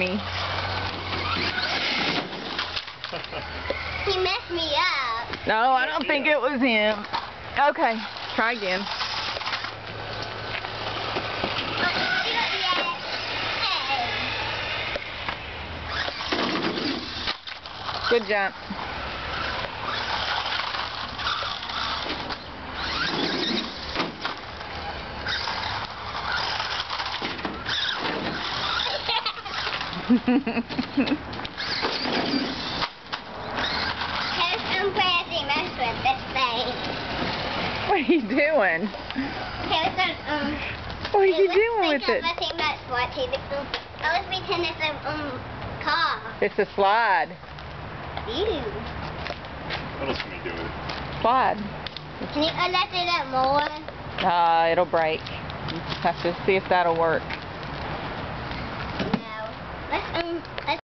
me. He messed me up. No, I don't think it was him. Okay, try again. Good jump. Here's some crazy mess with this thing. what are you doing? Here's some, um... What are you looks doing like with it? a thing that's what he um, I was pretending it's a um car. It's a slide. Ew. What else can we do with it? Slide. Can you electric it up more? Uh, it'll break. You just have to see if that'll work.